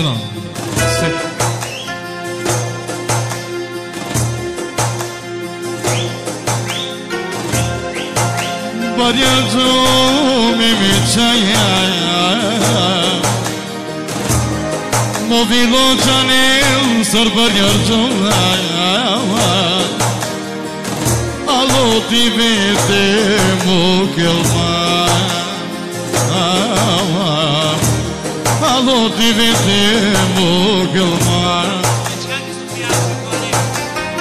yaptın onu. İşte. Bariyordum imiçeye Movilo canil sar bariyordum Alo divide mu gelmez Καλό τη βεσέ μου γελμά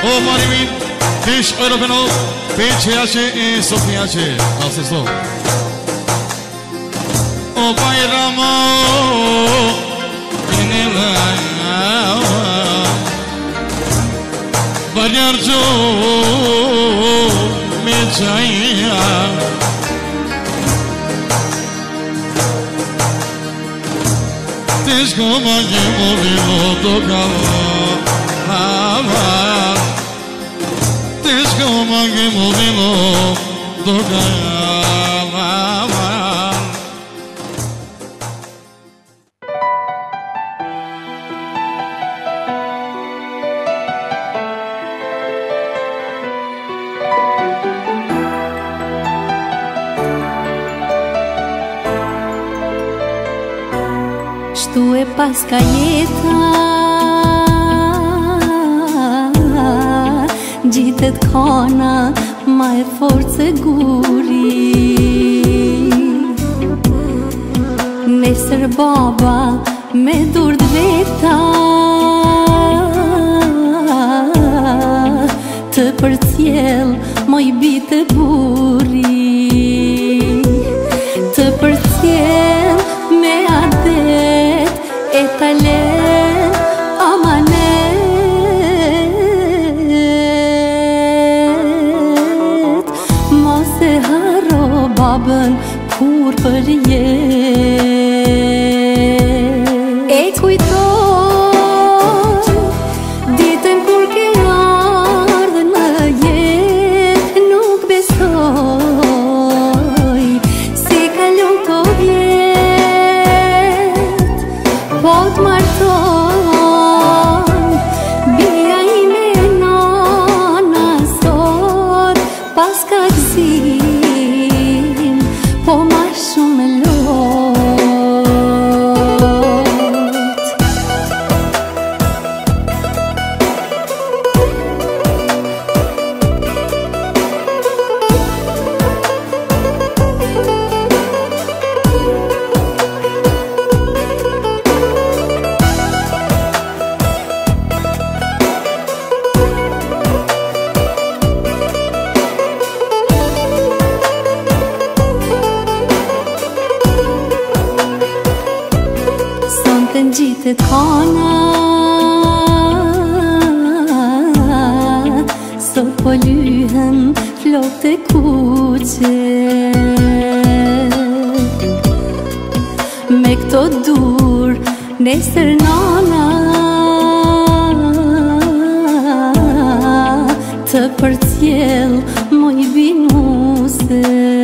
ও মারিবিন দেশ ওইরকম পেছে আছে এ সফি আছে আস্তে আস্তে ও পাই রাম বাজার চো মে চাইয়া της χώμα και δίνω το καβά της χώμα και δίνω το καβά Shtu e pas ka jeta Gjitet kona ma e forë se guri Nesër baba me dur dhe veta Të për Moj i bitë e buri Të për do dur Nesër nana Të për cjell Moj binuse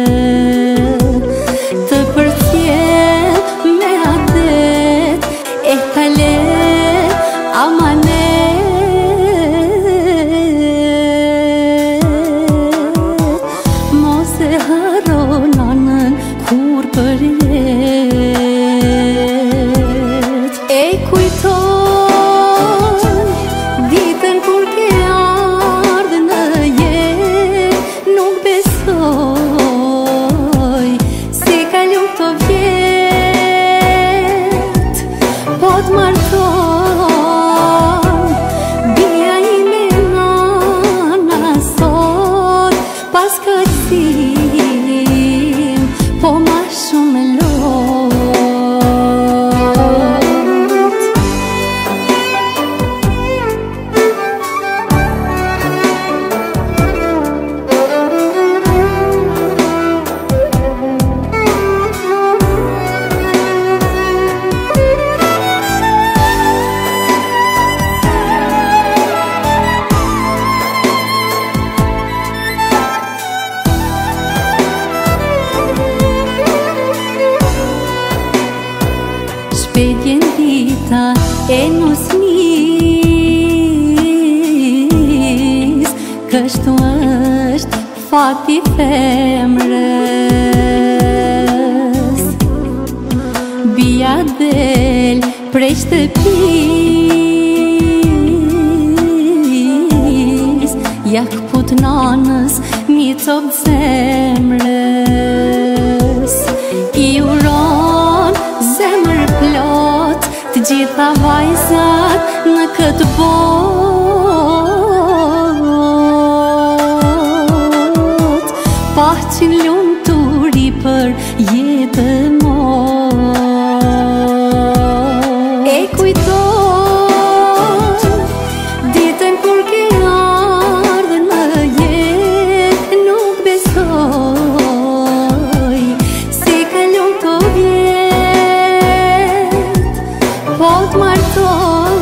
vetjen dita e nos nis Kështu është fati femrës Bia del prej shtëpis Jak put nanës një copë zemrës gjitha vajzat në këtë botë बहुत मर्द तो